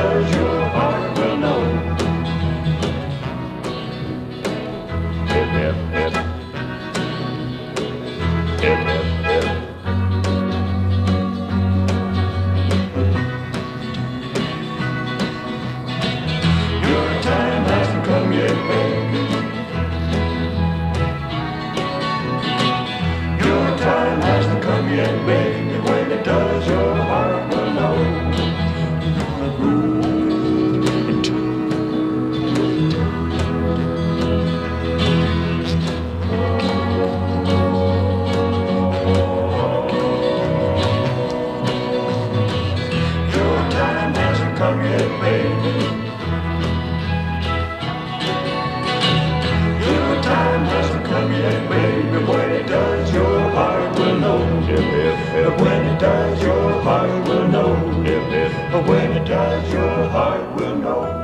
does your heart will know. Hip, hip, hip. Hip, hip, hip. Your time hasn't come yet, baby. Your time hasn't come yet, baby. When it does, If, if, when it dies, your heart will know. If, if, when it dies, your heart will know.